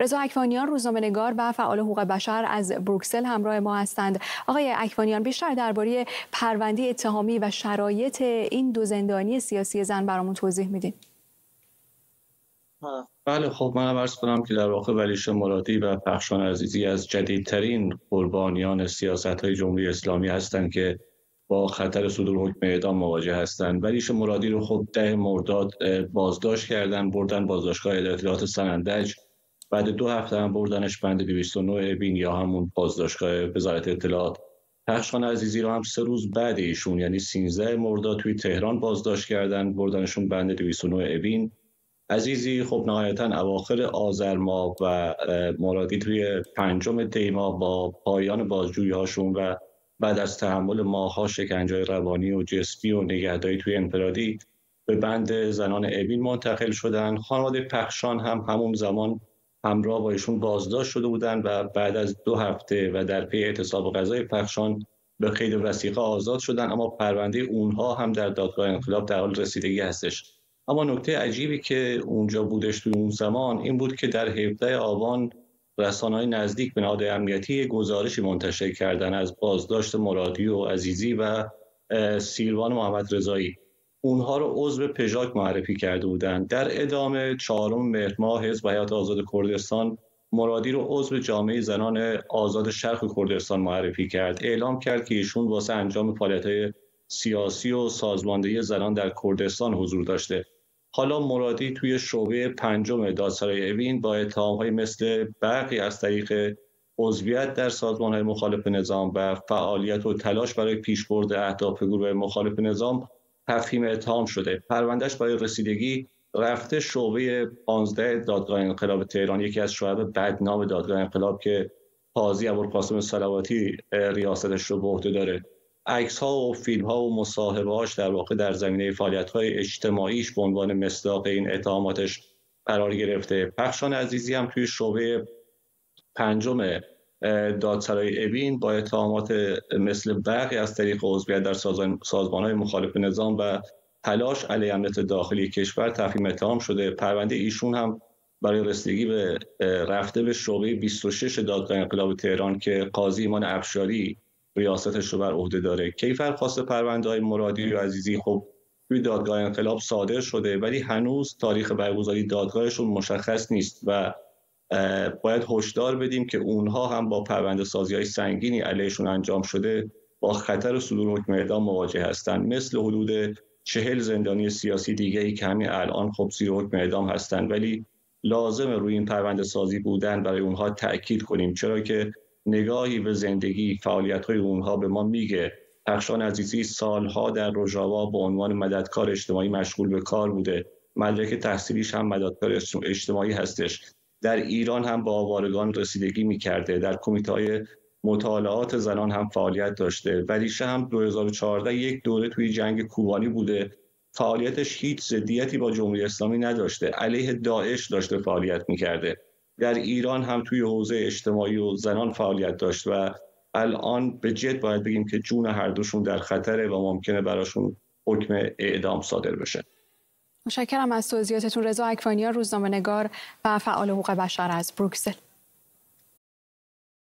رضا اکوانیان روزنامه‌نگار و فعال حقوق بشر از بروکسل همراه ما هستند. آقای اکوانیان بیشتر درباره پرونده اتهامی و شرایط این دو زندانی سیاسی زن برامون توضیح میدین. بله خب من عرض کنم که در واقع ولیش مرادی و پخشان عزیزی از جدیدترین قربانیان سیاست های جمهوری اسلامی هستند که با خطر صدور حکم اعدام مواجه هستند. ولیش مرادی رو خب ده مرداد بازداشت کردن بردن بازداشتگاه اطلاعات سنندج. بعد دو هفته هم بردنش بند 209 بین یا همون بازداشتگاه وزارت اطلاعات. پخشان عزیزی رو هم سه روز بعد ایشون یعنی 13 مرداد توی تهران بازداشت کردن بردنشون بند 209 بین. عزیزی خب نهایتا اواخر آذر ماه و مرادی توی پنجم دی با پایان بازجویی هاشون و بعد از تحمل ماهها شکنجه روانی و جسمی و نگهداری توی انفرادی به بند زنان ابین منتقل شدن. خانواده پخشان هم همون زمان همراه با ایشون بازداشت شده بودن و بعد از دو هفته و در پی اعتصاب غذای پخشان به قید وسیقه آزاد شدن. اما پرونده اونها هم در دادگاه انقلاب در حال رسیدگی هستش. اما نکته عجیبی که اونجا بودش تو اون زمان این بود که در 17 آبان های نزدیک به نهاد امنیتی گزارشی منتشر کردن از بازداشت مرادی و عزیزی و سیروان محمد رضایی اونها رو عضو پژاک معرفی کرده بودند. در ادامه چهارم مهر ماه حزب حیات آزاد کردستان مرادی رو عضو جامعه زنان آزاد شرق کردستان معرفی کرد. اعلام کرد که ایشون واسه انجام فعالیت سیاسی و سازماندهی زنان در کردستان حضور داشته. حالا مرادی توی شعبه پنجم دادسرای اوین با های مثل برقی از طریق عضویت در سازمان های مخالف نظام و فعالیت و تلاش برای پیشبرد اهداف گروه مخالف نظام تفهیم اتهام شده. پروندهش برای رسیدگی رفته شعبه 15 دادگاه انقلاب تهران یکی از شعب بدنام دادگاه انقلاب که قاضی ابوالقاسم صلواتی ریاستش رو به عهده داره. عکس ها و فیلم ها و مصاحبه هاش در واقع در زمینه فعالیت های اجتماعیش به عنوان مصداق این اتهاماتش قرار گرفته. پخشان عزیزی هم توی شعبه پنجم دادسرای ابین با اتهامات مثل برقی از طریق عضویت در سازمان های مخالف نظام و تلاش علیه امنیت داخلی کشور تفهیم اتهام شده. پرونده ایشون هم برای رسیدگی به رفته به شعبه 26 دادگاه انقلاب تهران که قاضی ایمان افشاری ریاستش رو بر عهده داره. کیفر خواست پرونده های مرادی و عزیزی؟ خب توی دادگاه انقلاب صادر شده ولی هنوز تاریخ برگزاری دادگاهشون مشخص نیست و باید هشدار بدیم که اونها هم با پرونده سازی های سنگینی علیهشون انجام شده با خطر صدور حکم اعدام مواجه هستند. مثل حدود چهل زندانی سیاسی دیگه ای که همین الان خب زیر حکم اعدام هستند ولی لازم روی این پرونده سازی بودن برای اونها تاکید کنیم. چرا که نگاهی به زندگی فعالیت های اونها به ما میگه. پخشان عزیزی سالها در روژاوا به عنوان مددکار اجتماعی مشغول به کار بوده. مدرک تحصیلیش هم مددکار اجتماعی هستش. در ایران هم با آوارگان رسیدگی می‌کرده در کمیته های مطالعات زنان هم فعالیت داشته. ولیشه هم 2014 یک دوره توی جنگ کوبانی بوده. فعالیتش هیچ ضدیتی با جمهوری اسلامی نداشته. علیه داعش داشته فعالیت می‌کرده. در ایران هم توی حوزه اجتماعی و زنان فعالیت داشت و الان به جد باید بگیم که جون هر دوشون در خطره و ممکنه براشون حکم اعدام صادر بشه. مشکرم از توضیحاتتون. رضا اکوانیان روزنامه نگار و فعال حقوق بشر از بروکسل.